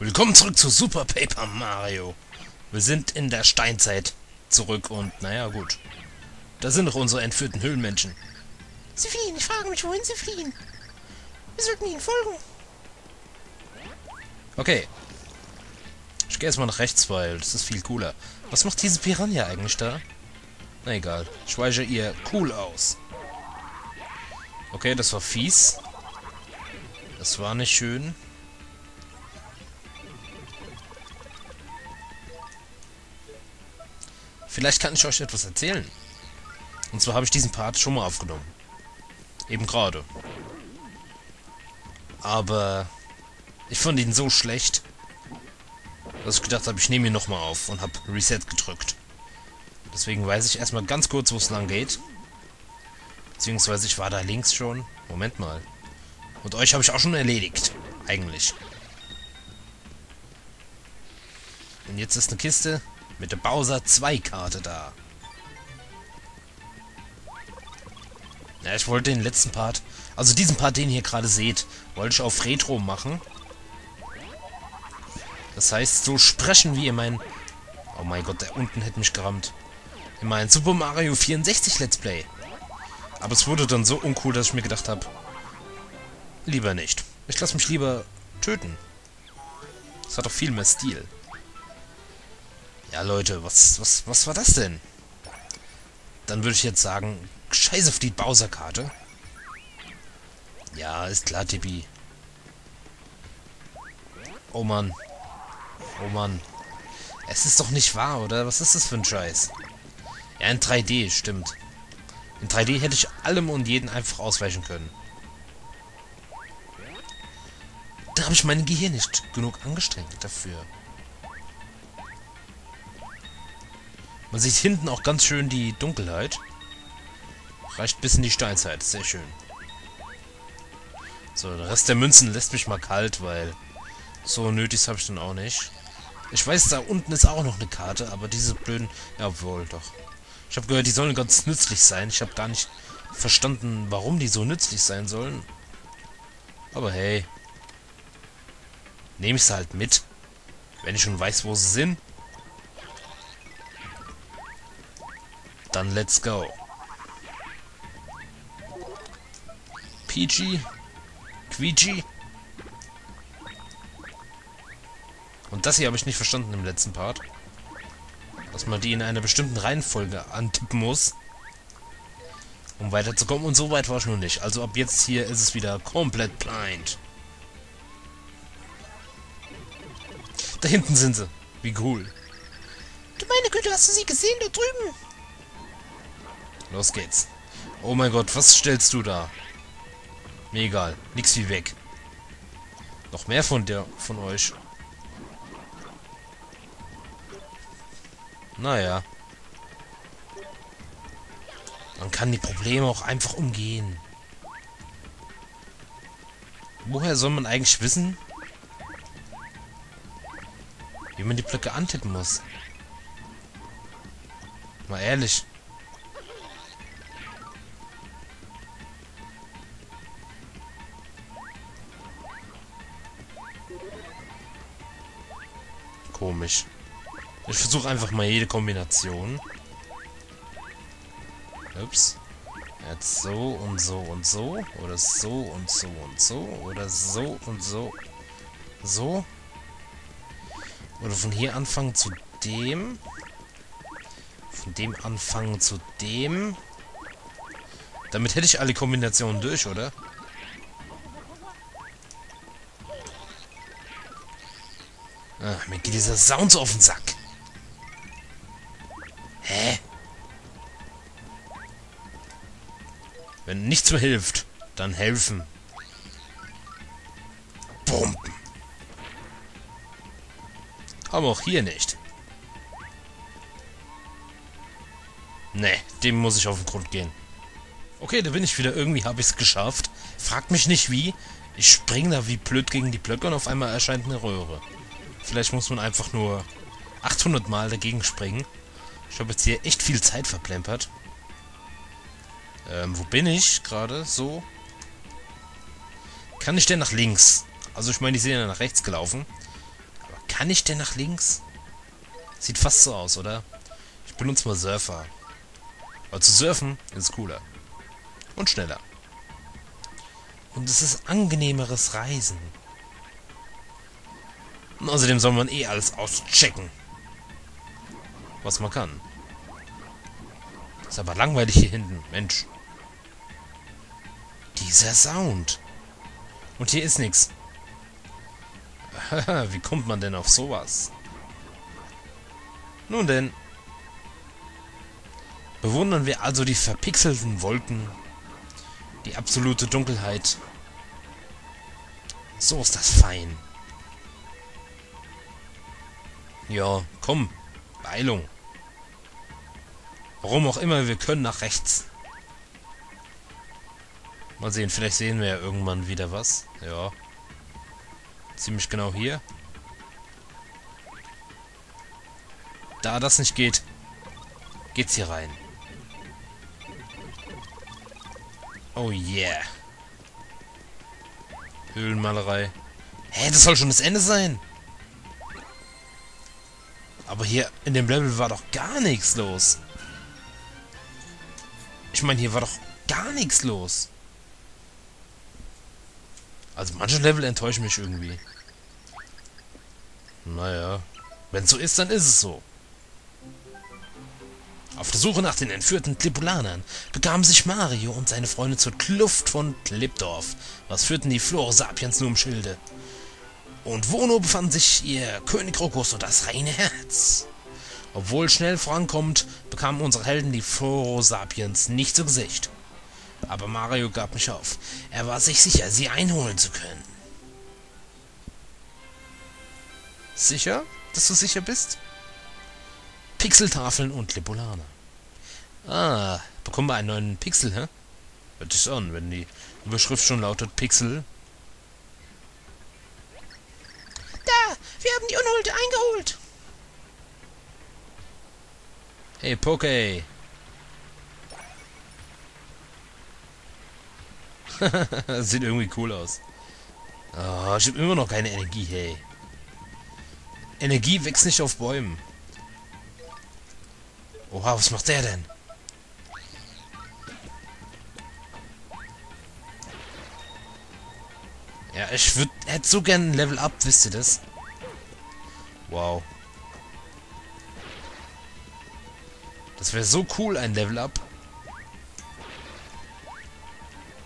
Willkommen zurück zu Super Paper Mario. Wir sind in der Steinzeit zurück und naja gut. Da sind noch unsere entführten Höhlenmenschen. Sie fliehen. Ich frage mich, wohin sie fliehen. Wir sollten ihnen folgen. Okay. Ich gehe erstmal nach rechts, weil das ist viel cooler. Was macht diese Piranha eigentlich da? Na egal. Ich weiche ihr cool aus. Okay, das war fies. Das war nicht schön. Vielleicht kann ich euch etwas erzählen. Und zwar habe ich diesen Part schon mal aufgenommen. Eben gerade. Aber ich fand ihn so schlecht, dass ich gedacht habe, ich nehme ihn nochmal auf und habe Reset gedrückt. Deswegen weiß ich erstmal ganz kurz, wo es lang geht. Beziehungsweise ich war da links schon. Moment mal. Und euch habe ich auch schon erledigt. Eigentlich. Und jetzt ist eine Kiste mit der Bowser 2 Karte da. Ja, ich wollte den letzten Part, also diesen Part, den ihr hier gerade seht, wollte ich auf Retro machen. Das heißt, so sprechen wie in mein... Oh mein Gott, der unten hätte mich gerammt. In mein Super Mario 64 Let's Play. Aber es wurde dann so uncool, dass ich mir gedacht habe, lieber nicht. Ich lasse mich lieber töten. Das hat doch viel mehr Stil. Ja, Leute, was, was, was war das denn? Dann würde ich jetzt sagen, scheiß auf die Bowser-Karte. Ja, ist klar, Tippi. Oh Mann. Oh Mann. Es ist doch nicht wahr, oder? Was ist das für ein Scheiß? Ja, in 3D, stimmt. In 3D hätte ich allem und jeden einfach ausweichen können. Da habe ich mein Gehirn nicht genug angestrengt dafür. Man sieht hinten auch ganz schön die Dunkelheit. Reicht bis in die Steinzeit. Sehr schön. So, der Rest der Münzen lässt mich mal kalt, weil so nötig habe ich dann auch nicht. Ich weiß, da unten ist auch noch eine Karte, aber diese blöden... Ja, wohl, doch. Ich habe gehört, die sollen ganz nützlich sein. Ich habe gar nicht verstanden, warum die so nützlich sein sollen. Aber hey. Nehme ich sie halt mit. Wenn ich schon weiß, wo sie sind. Dann let's go. Peachy. Quietschi. Und das hier habe ich nicht verstanden im letzten Part. Dass man die in einer bestimmten Reihenfolge antippen muss. Um weiterzukommen. Und so weit war ich noch nicht. Also ab jetzt hier ist es wieder komplett blind. Da hinten sind sie. Wie cool. Du meine Güte, hast du sie gesehen da drüben? Los geht's. Oh mein Gott, was stellst du da? Mir egal. Nix wie weg. Noch mehr von der von euch. Naja. Man kann die Probleme auch einfach umgehen. Woher soll man eigentlich wissen, wie man die Blöcke antippen muss? Mal ehrlich. Komisch. Ich versuche einfach mal jede Kombination. Ups. Jetzt so und so und so. Oder so und so und so. Oder so und so. So. Oder von hier anfangen zu dem. Von dem anfangen zu dem. Damit hätte ich alle Kombinationen durch, oder? Ach, mir geht dieser Sound so auf den Sack. Hä? Wenn nichts mehr hilft, dann helfen. Pumpen. Aber auch hier nicht. Ne, dem muss ich auf den Grund gehen. Okay, da bin ich wieder. Irgendwie habe ich es geschafft. Fragt mich nicht wie. Ich springe da wie blöd gegen die Blöcke und auf einmal erscheint eine Röhre. Vielleicht muss man einfach nur 800 Mal dagegen springen. Ich habe jetzt hier echt viel Zeit verplempert. Ähm, wo bin ich gerade? So. Kann ich denn nach links? Also ich meine, die sind ja nach rechts gelaufen. Kann ich denn nach links? Sieht fast so aus, oder? Ich benutze mal Surfer. Weil zu surfen ist cooler. Und schneller. Und es ist angenehmeres Reisen. Und außerdem soll man eh alles auschecken. Was man kann. Ist aber langweilig hier hinten. Mensch. Dieser Sound. Und hier ist nichts. Wie kommt man denn auf sowas? Nun denn. Bewundern wir also die verpixelten Wolken, die absolute Dunkelheit. So ist das fein. Ja, komm, Beeilung. Warum auch immer, wir können nach rechts. Mal sehen, vielleicht sehen wir ja irgendwann wieder was. Ja. Ziemlich genau hier. Da das nicht geht, geht's hier rein. Oh yeah. Höhlenmalerei. Hä, das soll schon das Ende sein? Aber hier in dem Level war doch gar nichts los. Ich meine, hier war doch gar nichts los. Also manche Level enttäuschen mich irgendwie. Naja. Wenn es so ist, dann ist es so. Auf der Suche nach den entführten Klipulanern begaben sich Mario und seine Freunde zur Kluft von Klipdorf. Was führten die Florosapiens nur im Schilde? Und wo nur befanden sich ihr König Rokus und das reine Herz? Obwohl schnell vorankommt, bekamen unsere Helden die Florosapiens nicht zu Gesicht. Aber Mario gab nicht auf. Er war sich sicher, sie einholen zu können. Sicher? Dass du sicher bist? Pixeltafeln und Lipolane. Ah, bekommen wir einen neuen Pixel, hä? Hört sich an, wenn die Überschrift schon lautet Pixel. Da, wir haben die Unholte eingeholt. Hey, Poké. Sieht irgendwie cool aus. Oh, ich habe immer noch keine Energie, hey. Energie wächst nicht auf Bäumen. Oha, was macht der denn? Ja, ich würde hätte so gern ein Level Up, wisst ihr das? Wow. Das wäre so cool, ein Level Up.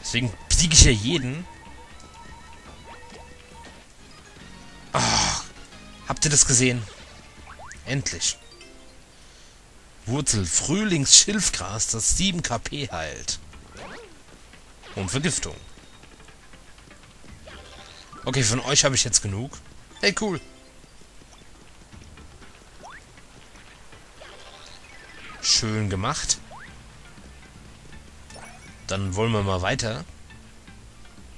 Deswegen besiege ich ja jeden. Ach, habt ihr das gesehen? Endlich. Wurzel Frühlingsschilfgras, das 7 KP heilt. Und Vergiftung. Okay, von euch habe ich jetzt genug. Hey, cool. Schön gemacht. Dann wollen wir mal weiter.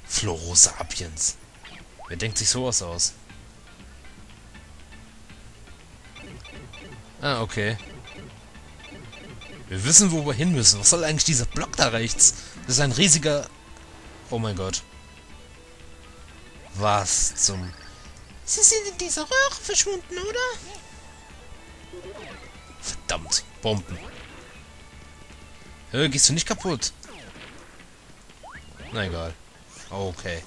Florosapiens. Wer denkt sich sowas aus? Ah, okay. Wir wissen, wo wir hin müssen. Was soll eigentlich dieser Block da rechts? Das ist ein riesiger... Oh mein Gott. Was zum... Sie sind in dieser Röhre verschwunden, oder? Verdammt. Bomben. Hör, gehst du nicht kaputt? Na egal. Okay.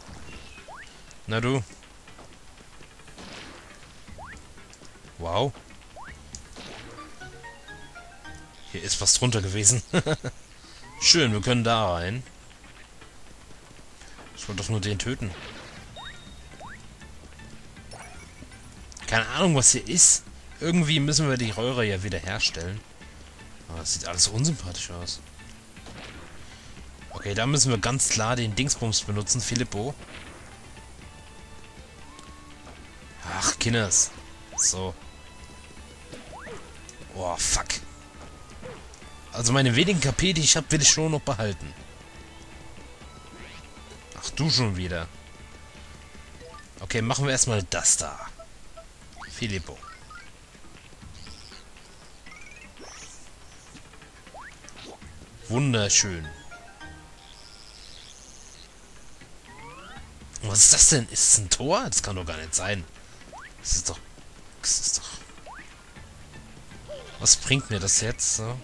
Na du. Wow. Hier ist was drunter gewesen. Schön, wir können da rein. Ich wollte doch nur den töten. Keine Ahnung, was hier ist. Irgendwie müssen wir die Röhre ja wieder herstellen. Aber das sieht alles unsympathisch aus. Okay, da müssen wir ganz klar den Dingsbums benutzen, Filippo. Ach, Kinders. So. Oh, fuck. Also meine wenigen KP, die ich habe, will ich schon noch behalten. Ach, du schon wieder. Okay, machen wir erstmal das da. Filippo. Wunderschön. Was ist das denn? Ist es ein Tor? Das kann doch gar nicht sein. Das ist doch nix. Ist doch... Was bringt mir das jetzt so?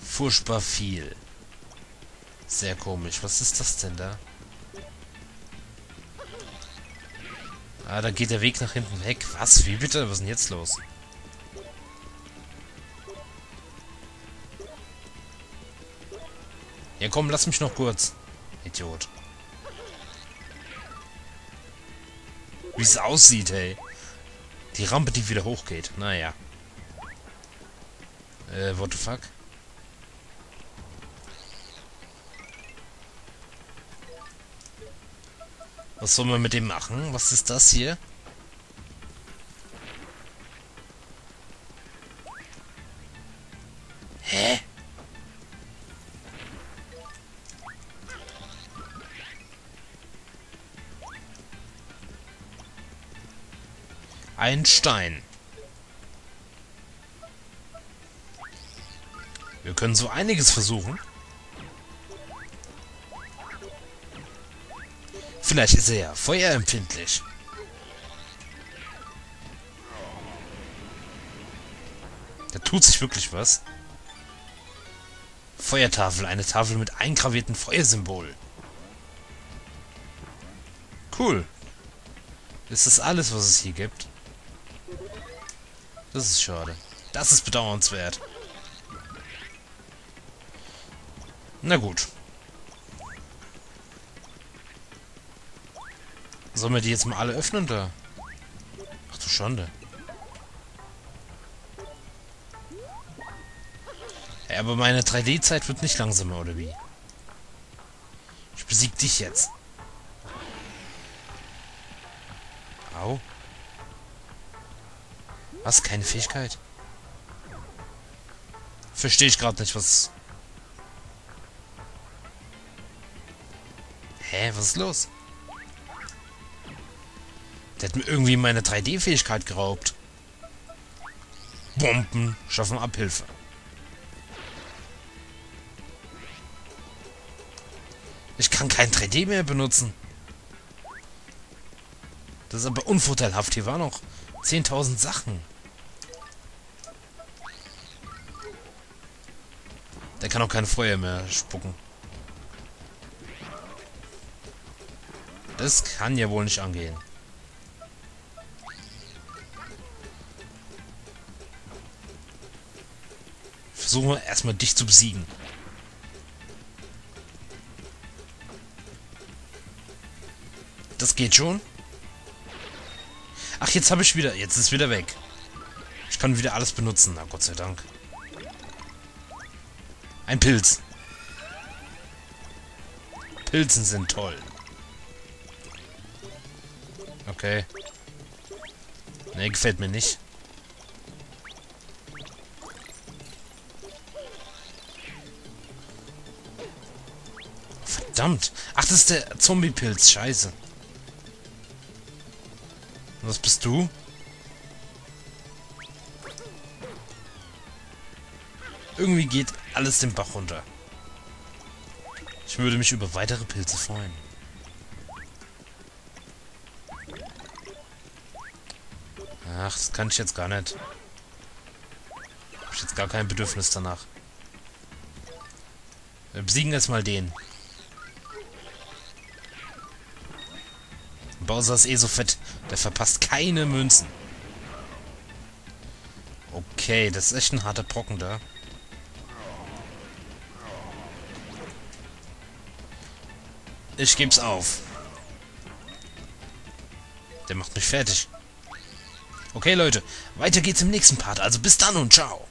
Furchtbar viel. Sehr komisch. Was ist das denn da? Ah, da geht der Weg nach hinten weg. Was? Wie bitte? Was ist denn jetzt los? Ja komm, lass mich noch kurz. Idiot. Wie es aussieht, hey. Die Rampe, die wieder hochgeht. Naja. Äh, what the fuck? Was soll man mit dem machen? Was ist das hier? Ein Stein. Wir können so einiges versuchen. Vielleicht ist er ja feuerempfindlich. Da tut sich wirklich was. Feuertafel, eine Tafel mit eingravierten Feuersymbol. Cool. Ist das alles, was es hier gibt? Das ist schade. Das ist bedauernswert. Na gut. Sollen wir die jetzt mal alle öffnen da? Ach du Schande. Ja, aber meine 3D-Zeit wird nicht langsamer, oder wie? Ich besieg dich jetzt. Was? Keine Fähigkeit? Verstehe ich gerade nicht, was... Hä, was ist los? Der hat mir irgendwie meine 3D-Fähigkeit geraubt. Bomben schaffen Abhilfe. Ich kann kein 3D mehr benutzen. Das ist aber unvorteilhaft. Hier waren noch 10.000 Sachen. Der kann auch kein Feuer mehr spucken. Das kann ja wohl nicht angehen. Versuchen wir erstmal dich zu besiegen. Das geht schon. Ach, jetzt habe ich wieder... Jetzt ist wieder weg. Ich kann wieder alles benutzen. Na, Gott sei Dank. Ein Pilz. Pilzen sind toll. Okay. Ne, gefällt mir nicht. Verdammt. Ach, das ist der Zombie-Pilz. Scheiße. Was bist du? Irgendwie geht alles den Bach runter. Ich würde mich über weitere Pilze freuen. Ach, das kann ich jetzt gar nicht. Hab ich jetzt gar kein Bedürfnis danach. Wir besiegen jetzt mal den. Bowser ist eh so fett. Der verpasst keine Münzen. Okay, das ist echt ein harter Brocken da. Ich geb's auf. Der macht mich fertig. Okay, Leute. Weiter geht's im nächsten Part. Also bis dann und ciao.